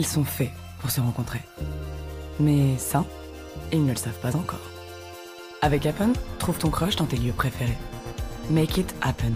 Ils sont faits pour se rencontrer. Mais ça, ils ne le savent pas encore. Avec Happen, trouve ton crush dans tes lieux préférés. Make it happen.